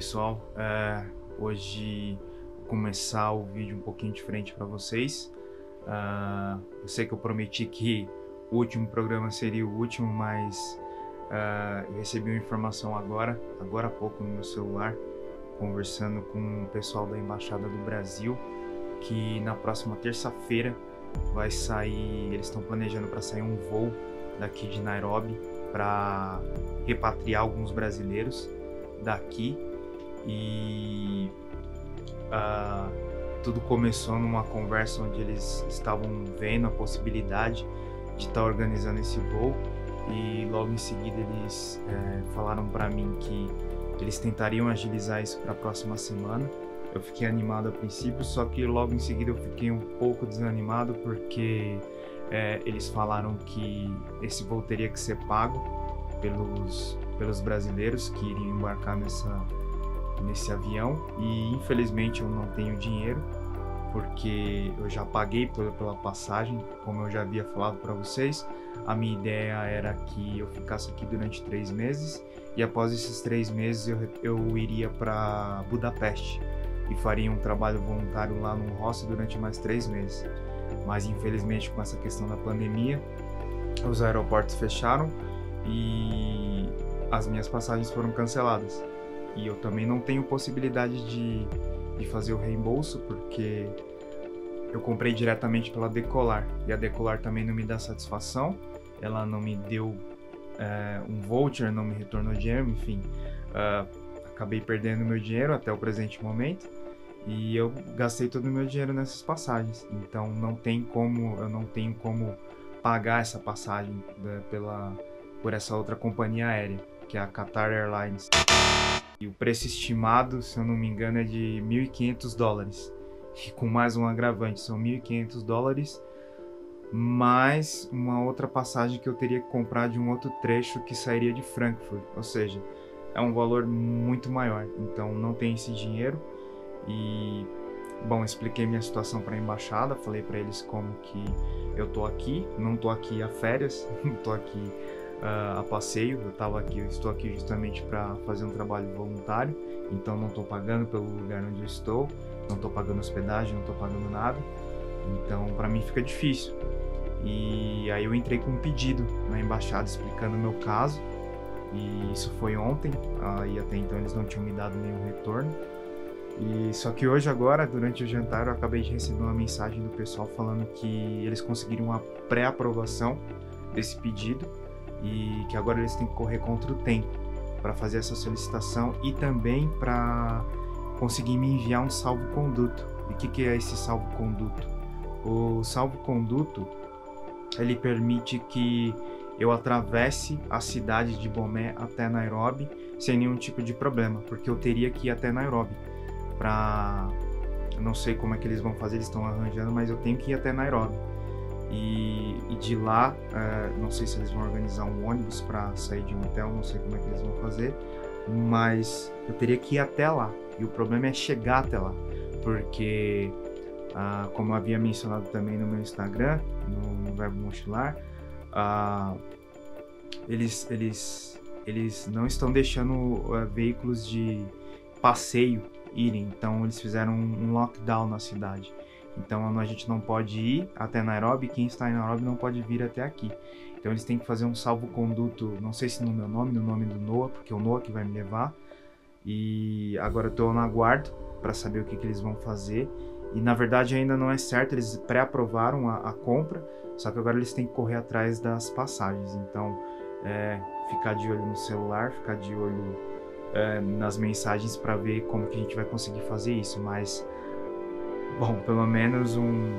Pessoal, é, hoje vou começar o vídeo um pouquinho diferente para vocês. Uh, eu sei que eu prometi que o último programa seria o último, mas eu recebi uma informação agora, agora há pouco no meu celular, conversando com o pessoal da Embaixada do Brasil, que na próxima terça-feira vai sair, eles estão planejando para sair um voo daqui de Nairobi para repatriar alguns brasileiros daqui e uh, tudo começou numa conversa onde eles estavam vendo a possibilidade de estar tá organizando esse voo e logo em seguida eles é, falaram para mim que eles tentariam agilizar isso para a próxima semana. Eu fiquei animado a princípio, só que logo em seguida eu fiquei um pouco desanimado porque é, eles falaram que esse voo teria que ser pago pelos, pelos brasileiros que iriam embarcar nessa, nesse avião e infelizmente eu não tenho dinheiro porque eu já paguei pela, passagem, como eu já havia falado para vocês. A minha ideia era que eu ficasse aqui durante três meses e após esses três meses eu, eu iria para Budapeste e faria um trabalho voluntário lá no hostel durante mais três meses. Mas infelizmente com essa questão da pandemia, os aeroportos fecharam e as minhas passagens foram canceladas. E eu também não tenho possibilidade de, de fazer o reembolso porque eu comprei diretamente pela Decolar e a Decolar também não me dá satisfação. Ela não me deu é, um voucher, não me retornou dinheiro, enfim, uh, acabei perdendo meu dinheiro até o presente momento e eu gastei todo o meu dinheiro nessas passagens. Então não tem como, eu não tenho como pagar essa passagem né, pela por essa outra companhia aérea, que é a Qatar Airlines. E o preço estimado, se eu não me engano, é de 1.500 dólares. E com mais um agravante, são 1.500 dólares, mais uma outra passagem que eu teria que comprar de um outro trecho que sairia de Frankfurt. Ou seja, é um valor muito maior. Então não tem esse dinheiro. E bom, expliquei minha situação para a embaixada, falei para eles como que eu tô aqui, não tô aqui a férias, não tô aqui uh, a passeio. Eu tava aqui, eu estou aqui justamente para fazer um trabalho voluntário, então não estou pagando pelo lugar onde eu estou, não estou pagando hospedagem, não estou pagando nada. Então, para mim fica difícil. E aí eu entrei com um pedido na embaixada explicando o meu caso. E isso foi ontem, uh, e até então eles não tinham me dado nenhum retorno. E só que hoje agora, durante o jantar, eu acabei de receber uma mensagem do pessoal falando que eles conseguiram uma pré-aprovação desse pedido e que agora eles têm que correr contra o tempo para fazer essa solicitação e também para conseguir me enviar um salvo-conduto. E o que, que é esse salvo-conduto? O salvo-conduto ele permite que eu atravesse a cidade de Bomé até Nairobi sem nenhum tipo de problema, porque eu teria que ir até Nairobi para não sei como é que eles vão fazer, eles estão arranjando, mas eu tenho que ir até Nairobi. E, e de lá, uh, não sei se eles vão organizar um ônibus para sair de um hotel, não sei como é que eles vão fazer, mas eu teria que ir até lá. E o problema é chegar até lá, porque, uh, como havia mencionado também no meu Instagram, no, Verbo Mochilar, uh, eles, eles, eles não estão deixando veículos de passeio irem, então eles fizeram um lockdown na cidade. Então a gente não pode ir até Nairobi, quem está em Nairobi não pode vir até aqui. Então eles têm que fazer um salvo-conduto, não sei se no meu nome, no nome do Noah, porque é o Noah que vai me levar. E agora estou no aguardo para saber o que, que, eles vão fazer. E na verdade ainda não é certo, eles pré-aprovaram a, a, compra, só que agora eles têm que correr atrás das passagens. Então é, ficar de olho no celular, ficar de olho é, nas mensagens para ver como que a gente vai conseguir fazer isso. Mas Bom, pelo menos um,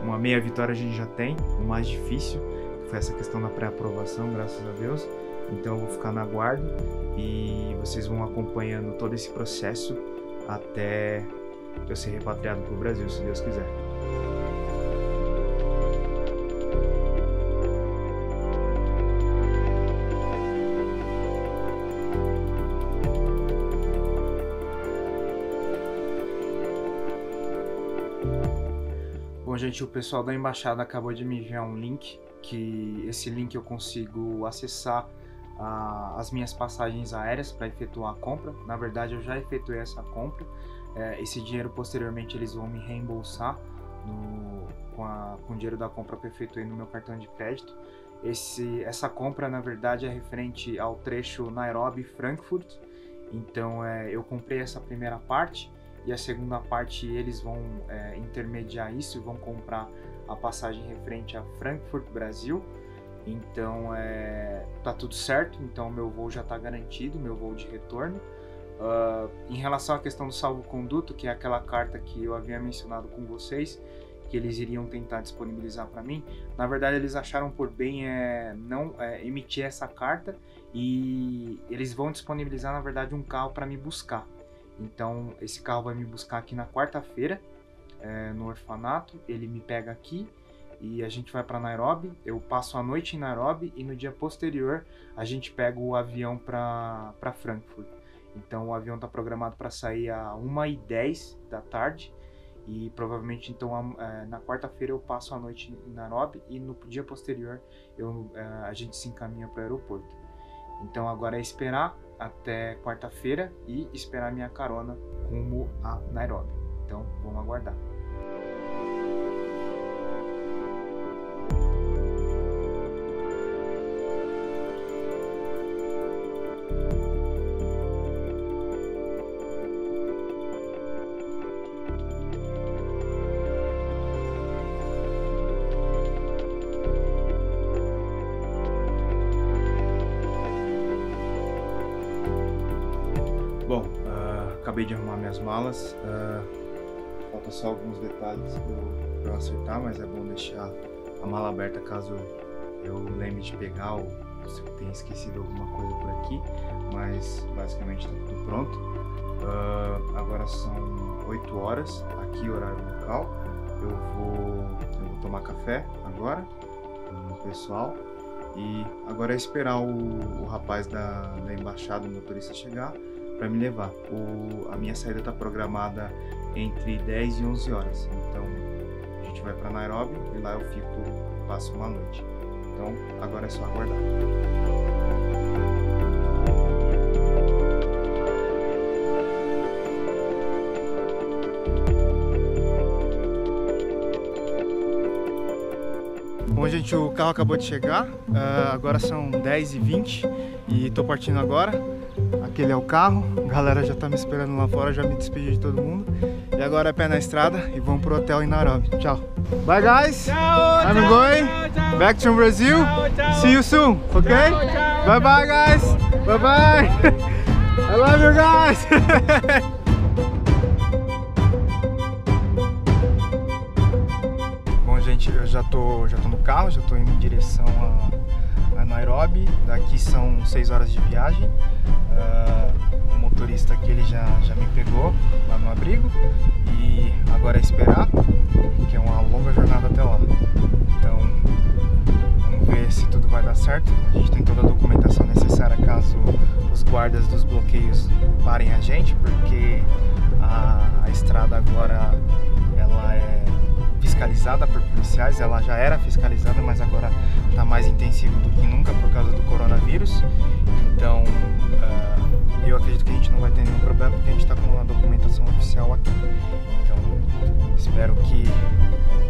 uma meia vitória a gente já tem. O mais difícil foi essa questão da pré-aprovação, graças a Deus. Então eu vou ficar na guarda e vocês vão acompanhando todo esse processo até eu ser repatriado para o Brasil, se Deus quiser. Gente, o pessoal da embaixada acabou de me enviar um link, que esse link eu consigo acessar as minhas passagens aéreas para efetuar a compra. Na verdade, eu já efetuei essa compra. É, esse dinheiro posteriormente eles vão me reembolsar no, com, a, com o dinheiro da compra que eu efetuei no meu cartão de crédito. Esse, essa compra, na verdade, é referente ao trecho Nairobi-Frankfurt. Então, é, eu comprei essa primeira parte e a segunda parte eles vão é, intermediar isso e vão comprar a passagem referente a Frankfurt, Brasil. Então, é, tá tudo certo. Então, meu voo já está garantido, meu voo de retorno. Uh, em relação à questão do salvo-conduto, que é aquela carta que eu havia mencionado com vocês, que eles iriam tentar disponibilizar para mim, na verdade eles acharam por bem é, não é, emitir essa carta e eles vão disponibilizar na verdade um carro para me buscar. Então esse carro vai me buscar aqui na quarta-feira é, no orfanato, ele me pega aqui e a gente vai para Nairobi. Eu passo a noite em Nairobi e no dia posterior a gente pega o avião para Frankfurt. Então o avião está programado para sair a 1h10 da tarde e provavelmente então é, na quarta-feira eu passo a noite em Nairobi e no dia posterior eu, é, a gente se encaminha para o aeroporto. Então agora é esperar até quarta-feira e esperar minha carona rumo a Nairobi. Então vamos aguardar. Minhas malas. Uh, falta só alguns detalhes para eu, acertar, mas é bom deixar a mala aberta caso eu lembre de pegar ou se eu tenha esquecido alguma coisa por aqui. Mas basicamente está tudo pronto. Uh, agora são 8 horas, aqui horário local. Eu vou, eu vou tomar café agora com o pessoal. E agora é esperar o, o rapaz da, da embaixada, o motorista, chegar para me levar. O, a minha saída está programada entre 10 e 11 horas. Então a gente vai para Nairobi e lá eu fico, passo uma noite. Então agora é só aguardar. Bom, gente, o carro acabou de chegar, uh, agora são 10h20 e tô partindo agora. Aquele é o carro, a galera já tá me esperando lá fora, já me despedi de todo mundo. E agora é pé na estrada e vamos pro hotel em Nairobi. Tchau. Bye guys. Tchau, I'm tchau, going tchau, tchau. back to Brazil. Tchau, tchau. See you soon, okay? Tchau, tchau. Bye bye guys. Bye bye. I love you guys. Bom, gente, eu já tô, já tô no carro, já tô indo em direção a Nairobi. Daqui são 6 horas de viagem. Ah, o motorista aqui ele já, já me pegou lá no abrigo e agora é esperar, que é uma longa jornada até lá. Então, vamos ver se tudo vai dar certo. A gente tem toda a documentação necessária caso os guardas dos bloqueios parem a gente, porque a, a estrada agora ela é fiscalizada por policiais, ela já era fiscalizada, mas agora está mais intensivo do que nunca por causa do coronavírus. Então, ah, eu acredito que a gente não vai ter nenhum problema porque a gente está com a documentação oficial aqui. Então, espero que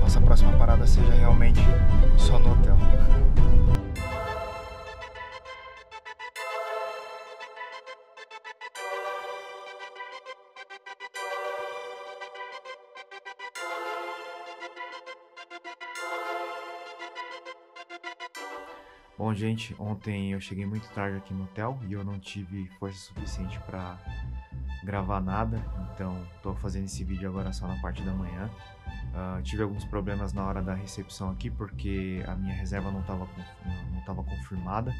nossa próxima parada seja realmente só no hotel. Gente, ontem eu cheguei muito tarde aqui no hotel e eu não tive força suficiente para gravar nada, então estou fazendo esse vídeo agora só na parte da manhã. Ah, tive alguns problemas na hora da recepção aqui porque a minha reserva não estava não tava confirmada.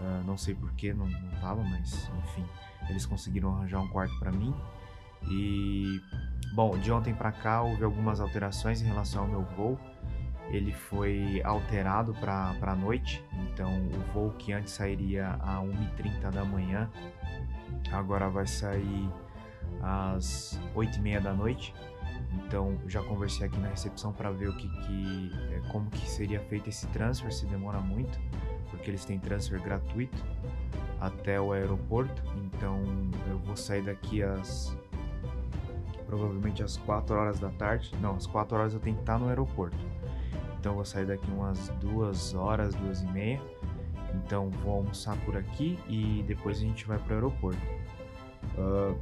Ah, não sei porquê, não, não tava, mas enfim, eles conseguiram arranjar um quarto para mim. E bom, de ontem para cá houve algumas alterações em relação ao meu voo ele foi alterado para a noite, então o voo que antes sairia a 1h30 da manhã, agora vai sair às 8h30 da noite. Então já conversei aqui na recepção para ver o que, que é, como que seria feito esse transfer, se demora muito. porque eles têm transfer gratuito até o aeroporto. Então eu vou sair daqui às provavelmente às 4 horas da tarde. Não, às 4 horas eu tenho que estar no aeroporto. Então vou sair daqui umas 2 horas, 2 e meia. Então vou almoçar por aqui e depois a gente vai para o aeroporto. Uh,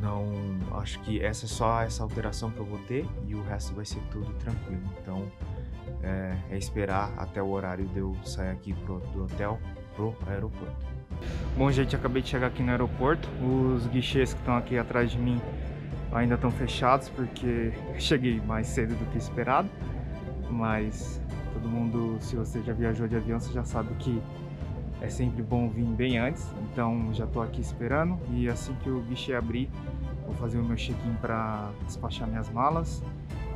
não, acho que essa é só essa alteração que eu vou ter e o resto vai ser tudo tranquilo. Então é, é esperar até o horário de eu sair aqui pro, do hotel pro aeroporto. Bom, gente, acabei de chegar aqui no aeroporto. Os guichês que estão aqui atrás de mim ainda estão fechados porque cheguei mais cedo do que esperado. Mas todo mundo, se você já viajou de avião, você já sabe que é sempre bom vir bem antes. Então já estou aqui esperando e assim que o guichê abrir, vou fazer o meu check-in para despachar minhas malas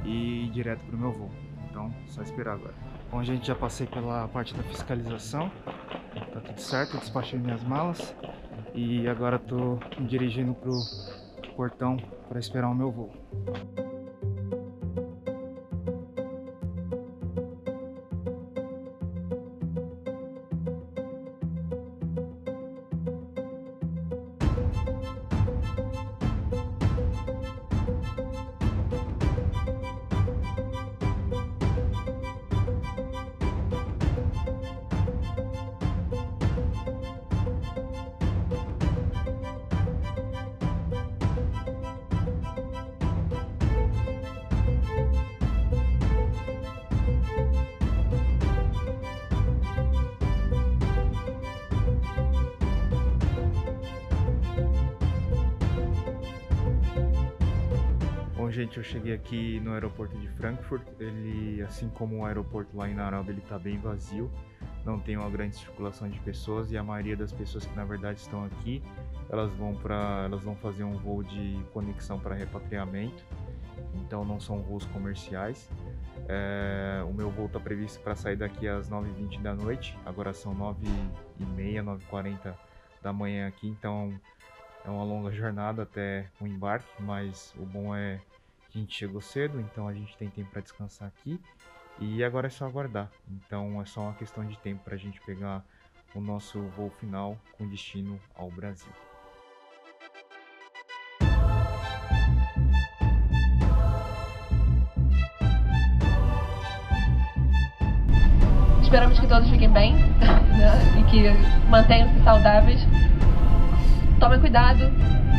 e ir direto para o meu voo. Então, só esperar agora. Bom, gente, já passei pela parte da fiscalização. Tá tudo certo, despachei minhas malas. E agora tô me dirigindo pro portão para esperar o meu voo. Gente, eu cheguei aqui no aeroporto de Frankfurt. Ele, assim como o aeroporto lá em Nairobi, ele está bem vazio. Não tem uma grande circulação de pessoas e a maioria das pessoas que na verdade estão aqui, elas vão para, elas vão fazer um voo de conexão para repatriamento. Então não são voos comerciais. É, o meu voo está previsto para sair daqui às 9h20 da noite. Agora são 9h30, 9h40 da manhã aqui, então é uma longa jornada até o embarque, mas o bom é a gente chegou cedo, então a gente tem tempo para descansar aqui. E agora é só aguardar. Então é só uma questão de tempo para a gente pegar o nosso voo final com destino ao Brasil. Esperamos que todos fiquem bem né? e que mantenham-se saudáveis. Tomem cuidado,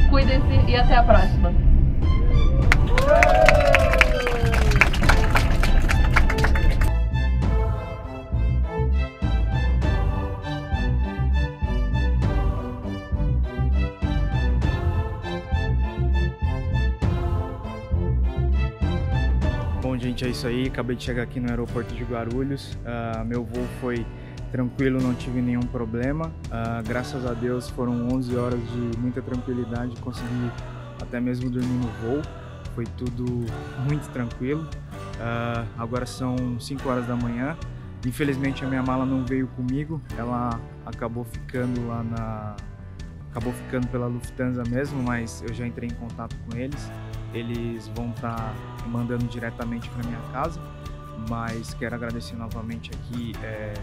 cuidem-se e até a próxima. Gente, é isso aí. Acabei de chegar aqui no aeroporto de Guarulhos. Uh, meu voo foi tranquilo, não tive nenhum problema. Uh, graças a Deus foram 11 horas de muita tranquilidade, consegui até mesmo dormir no voo foi tudo muito tranquilo. Uh, agora são 5 horas da manhã. Infelizmente a minha mala não veio comigo, ela acabou ficando lá na. acabou ficando pela Lufthansa mesmo, mas eu já entrei em contato com eles. Eles vão estar tá mandando diretamente para minha casa, mas quero agradecer novamente aqui é,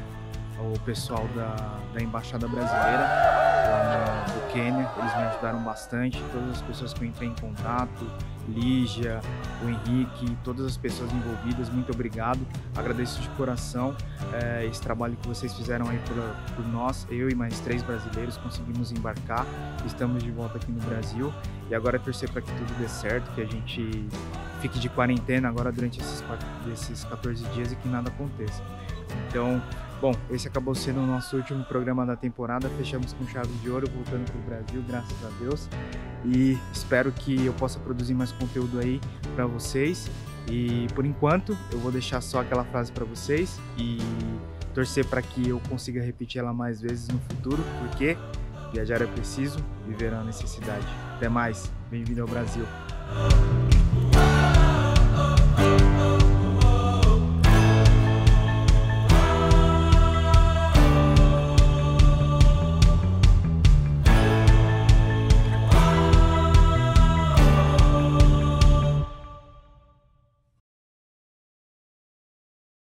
o pessoal da, da Embaixada Brasileira lá no Quênia, eles me ajudaram bastante, todas as pessoas que eu entrei em contato, Lígia, o Henrique, todas as pessoas envolvidas, muito obrigado. Agradeço de coração é, esse trabalho que vocês fizeram aí por, por, nós. Eu e mais três brasileiros conseguimos embarcar, estamos de volta aqui no Brasil e agora é torcer para que tudo dê certo, que a gente fique de quarentena agora durante esses, esses 14 dias e que nada aconteça. Então, bom, esse acabou sendo o nosso último programa da temporada. Fechamos com chave de ouro, voltando para o Brasil, graças a Deus. E espero que eu possa produzir mais conteúdo aí para vocês. E por enquanto, eu vou deixar só aquela frase para vocês e torcer para que eu consiga repetir ela mais vezes no futuro, porque viajar é preciso, viver é uma necessidade. Até mais, bem-vindo ao Brasil.